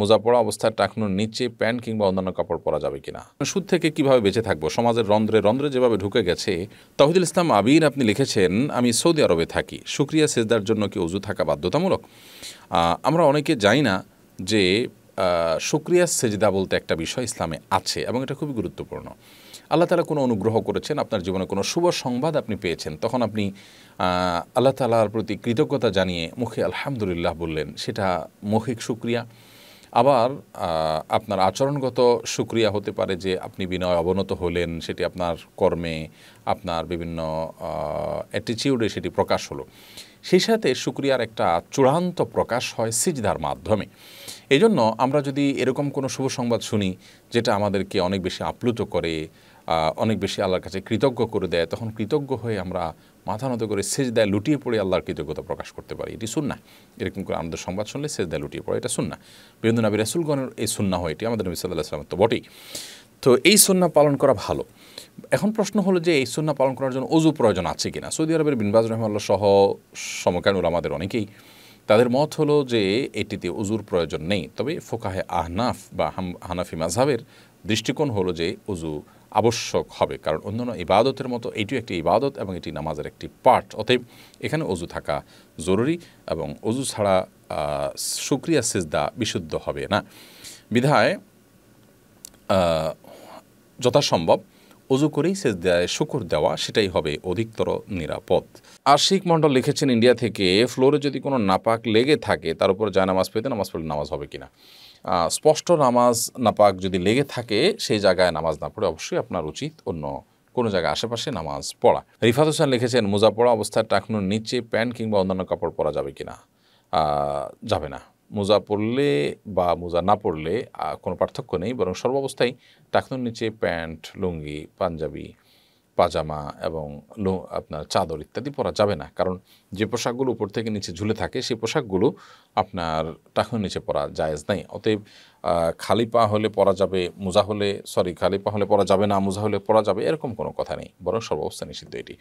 মোজা পড়া অবস্থায় টাকনুর নিচে প্যান্ট কিংবা অন্যান্য কাপড় পরা যাবে কিনা? সুদ থেকে কীভাবে বেঁচে থাকব? সমাজের রন্ধ্রে রন্ধ্রে যেভাবে ঢুকে গেছে, তহিদুল ইসলাম আবির, আপনি লিখেছেন, আমি সৌদি আরবে থাকি। সুক্রিয়া সেজদার জন্য কি উজু থাকা বাধ্যতামূলক? আমরা অনেকে জানি না যে সুক্রিয়া সেজদা বলতে একটা বিষয় ইসলামে আছে এবং এটা খুবই গুরুত্বপূর্ণ। আল্লাহ তালা কোনো অনুগ্রহ করেছেন, আপনার জীবনে কোনো শুভ সংবাদ আপনি পেয়েছেন, তখন আপনি আল্লাহ তালার প্রতি কৃতজ্ঞতা জানিয়ে মুখে আলহামদুলিল্লাহ বললেন, সেটা মৌখিক সুক্রিয়া আবার আপনার আচরণগত সুক্রিয়া হতে পারে যে আপনি বিনয় অবনত হলেন, সেটি আপনার কর্মে, আপনার বিভিন্ন অ্যাটিচিউডে সেটি প্রকাশ হলো। সেই সাথে সুক্রিয়ার একটা চূড়ান্ত প্রকাশ হয় সিজদার মাধ্যমে। এই জন্য আমরা যদি এরকম কোনো শুভ সংবাদ শুনি, যেটা আমাদেরকে অনেক বেশি আপ্লুত করে অনেক বেশি আল্লাহর কাছে কৃতজ্ঞ করে দেয়। তখন কৃতজ্ঞ হয়ে আমরা মাথা নত করে সেজদায় লুটিয়ে পড়ে আল্লাহর কৃতজ্ঞতা প্রকাশ করতে পারি। এটি সুন্না এরকম করে আমাদের সংবাদ শুনলে সেজদায় লুটিয়ে পড়ে, এটা সুন্না বিভিন্ন নবী রাসুলগণের এই সুন্না হয় এটি, আমাদের নবী সাল্লাহ সাল্লামের তো বটেই। তো এই সুন্না পালন করা ভালো। এখন প্রশ্ন হলো যে এই সুন্না পালন করার জন্য অজু প্রয়োজন আছে কিনা? সৌদি আরবের বিনবাজ রহমাল্লা সহ সমকান আমাদের অনেকেই তাদের মত হলো যে এটিতে উজুর প্রয়োজন নেই। তবে ফোকাহে আহনাফ বা হানাফি মাঝহাবের দৃষ্টিকোণ হলো যে উজু আবশ্যক হবে। কারণ অন্যান্য ইবাদতের মতো এটিও একটি ইবাদত এবং এটি নামাজের একটি পার্ট অতএব এখানে অজু থাকা জরুরি এবং অজু ছাড়া সুক্রিয়া, সেজদা বিশুদ্ধ হবে না। বিধায় যথাসম্ভব অজু করেই সেজদায় শুকুর দেওয়া, সেটাই হবে অধিকতর নিরাপদ। আশিক মণ্ডল লিখেছেন, ইন্ডিয়া থেকে ফ্লোরে যদি কোনো নাপাক লেগে থাকে, তার উপর যায় নামাজ পেতে নামাজ পড়লে নামাজ হবে কিনা? স্পষ্ট নামাজ নাপাক যদি লেগে থাকে, সেই জায়গায় নামাজ না পড়ে অবশ্যই আপনার উচিত অন্য কোনো জায়গায় আশেপাশে নামাজ পড়া। রিফাত হোসেন লিখেছেন, মোজা পড়া অবস্থায় টাকনুর নিচে প্যান্ট কিংবা অন্যান্য কাপড় পরা যাবে কিনা? যাবে না। মোজা পরলে বা মোজা না পরলে কোনো পার্থক্য নেই। বরং সর্বাবস্থায় টাকনুর নিচে প্যান্ট, লুঙ্গি, পাঞ্জাবি, পাজামা এবং লো- আপনার চাদর ইত্যাদি পরা যাবে না। কারণ যে পোশাকগুলো উপর থেকে নিচে ঝুলে থাকে, সেই পোশাকগুলো আপনার টাকনুর নিচে পরা জায়েজ নাই। অতএব খালি পা হলে পরা যাবে, মোজা হলে, সরি, খালি পা হলে পরা যাবে না, মোজা হলে পরা যাবে, এরকম কোনো কথা নেই। বরং সর্বাবস্থা নিষিদ্ধ এটি।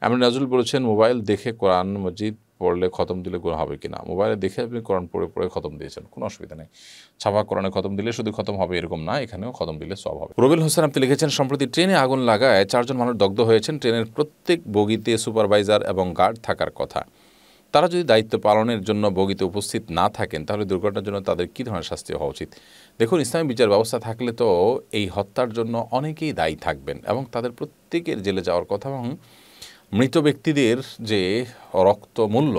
এমন নাজুল বলেছেন, মোবাইল দেখে কোরআন মজিদ পড়লে খতম দিলে গুণ হবে কিনা? মোবাইলে দেখে আপনি কোরআন পড়ে পড়ে খতম দিয়েছেন, কোনো অসুবিধা নেই। ছাপা কোরআনে খতম দিলে শুধু খতম হবে এরকম না, এখানেও খতম দিলে সব হবে। রবিল হোসেন আপনি লিখেছেন, সম্প্রতি ট্রেনে আগুন লাগায় চারজন মানুষ দগ্ধ হয়েছেন, ট্রেনের প্রত্যেক বগিতে সুপারভাইজার এবং গার্ড থাকার কথা। তারা যদি দায়িত্ব পালনের জন্য বগিতে উপস্থিত না থাকেন, তাহলে দুর্ঘটনার জন্য তাদের কী ধরনের শাস্তি হওয়া উচিত? দেখুন, ইসলামী বিচার ব্যবস্থা থাকলে তো এই হত্যার জন্য অনেকেই দায়ী থাকবেন এবং তাদের প্রত্যেকের জেলে যাওয়ার কথা এবং মৃত ব্যক্তিদের যে রক্ত মূল্য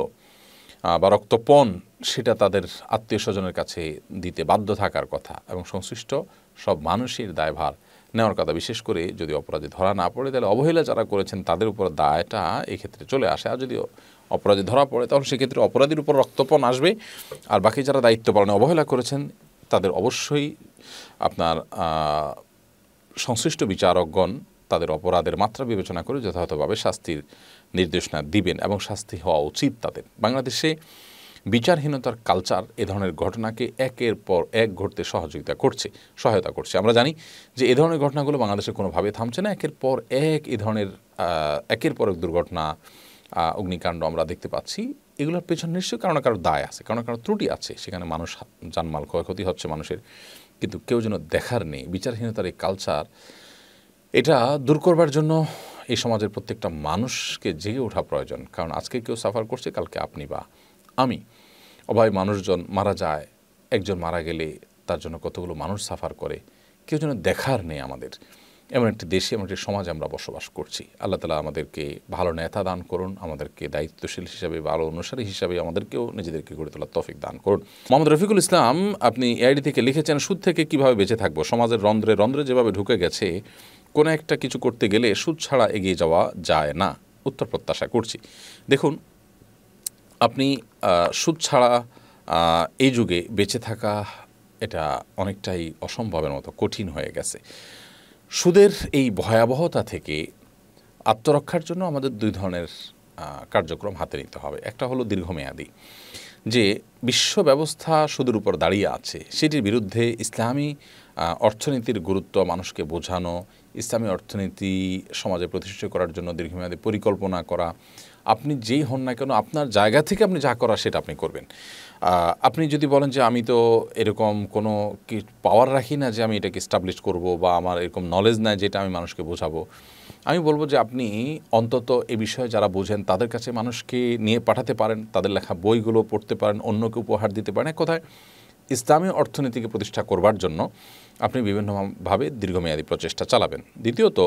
বা রক্তপণ, সেটা তাদের আত্মীয় স্বজনের কাছে দিতে বাধ্য থাকার কথা এবং সংশ্লিষ্ট সব মানুষের দায়ভার নেওয়ার কথা। বিশেষ করে যদি অপরাধী ধরা না পড়ে, তাহলে অবহেলা যারা করেছেন, তাদের উপর দায়টা এক্ষেত্রে চলে আসে। আর যদি অপরাধী ধরা পড়ে, তাহলে সেক্ষেত্রে অপরাধীর উপর রক্তপণ আসবে। আর বাকি যারা দায়িত্ব পালনে অবহেলা করেছেন, তাদের অবশ্যই আপনার সংশ্লিষ্ট বিচারকগণ তাদের অপরাধের মাত্রা বিবেচনা করে যথাযথভাবে শাস্তির নির্দেশনা দিবেন এবং শাস্তি হওয়া উচিত তাদের। বাংলাদেশে বিচারহীনতার কালচার এ ধরনের ঘটনাকে একের পর এক ঘটতে সহযোগিতা করছে, সহায়তা করছে। আমরা জানি যে এ ধরনের ঘটনাগুলো বাংলাদেশে কোনোভাবে থামছে না। একের পর এক এ ধরনের একের পর এক দুর্ঘটনা অগ্নিকাণ্ড আমরা দেখতে পাচ্ছি। এগুলোর পেছনে নিশ্চয়ই কারও না কারও দায় আছে, কারও না কারও ত্রুটি আছে। সেখানে মানুষ জানমাল ক্ষয়ক্ষতি হচ্ছে মানুষের। কিন্তু কেউ যেন দেখার নেই। বিচারহীনতার এই কালচার এটা দূর করবার জন্য এই সমাজের প্রত্যেকটা মানুষকে জেগে ওঠা প্রয়োজন। কারণ আজকে কেউ সাফার করছে, কালকে আপনি বা আমি। অভাবী মানুষজন মারা যায়, একজন মারা গেলে তার জন্য কতগুলো মানুষ সাফার করে, কেউ যেন দেখার নেই আমাদের। এমন একটি দেশে, এমন একটি সমাজে আমরা বসবাস করছি। আল্লাহ তালা আমাদেরকে ভালো নেতা দান করুন, আমাদেরকে দায়িত্বশীল হিসাবে, ভালো অনুসারী হিসাবে আমাদেরকেও নিজেদেরকে গড়ে তোলার তফিক দান করুন। মোহাম্মদ রফিকুল ইসলাম, আপনি এআইডি থেকে লিখেছেন, সুদ থেকে কীভাবে বেঁচে থাকব? সমাজের রন্ধ্রে রন্ধ্রে যেভাবে ঢুকে গেছে কোনো একটা কিছু করতে গেলে সুদ ছাড়া এগিয়ে যাওয়া যায় না, উত্তর প্রত্যাশা করছি। দেখুন, আপনি সুদ ছাড়া এই যুগে বেঁচে থাকা এটা অনেকটাই অসম্ভবের মতো কঠিন হয়ে গেছে। সুদের এই ভয়াবহতা থেকে আত্মরক্ষার জন্য আমাদের দুই ধরনের কার্যক্রম হাতে নিতে হবে। একটা হলো দীর্ঘমেয়াদী। যে বিশ্ব ব্যবস্থা সুদের উপর দাঁড়িয়ে আছে, সেটির বিরুদ্ধে ইসলামী অর্থনীতির গুরুত্ব মানুষকে বোঝানো ইসলামী অর্থনীতি সমাজে প্রতিষ্ঠিত করার জন্য দীর্ঘমেয়াদী পরিকল্পনা করা, আপনি যেই হন না কেন, আপনার জায়গা থেকে আপনি যা করা সেটা আপনি করবেন। আপনি যদি বলেন যে আমি তো এরকম কোনো কি পাওয়ার রাখি না যে আমি এটাকে স্টাবলিশ করব বা আমার এরকম নলেজ নাই যেটা আমি মানুষকে বোঝাবো, আমি বলব যে আপনি অন্তত এ বিষয়ে যারা বোঝেন তাদের কাছে মানুষকে নিয়ে পাঠাতে পারেন, তাদের লেখা বইগুলো পড়তে পারেন, অন্যকে উপহার দিতে পারেন। এক কথায় ইসলামী অর্থনীতিকে প্রতিষ্ঠা করবার জন্য আপনি বিভিন্নভাবে দীর্ঘমেয়াদী প্রচেষ্টা চালাবেন। দ্বিতীয়ত,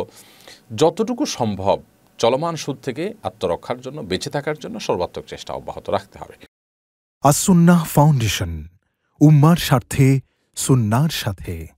যতটুকু সম্ভব চলমান সুদ থেকে আত্মরক্ষার জন্য, বেঁচে থাকার জন্য সর্বাত্মক চেষ্টা অব্যাহত রাখতে হবে। আসুন্না ফাউন্ডেশন, উম্মার স্বার্থে, সুন্নার সাথে।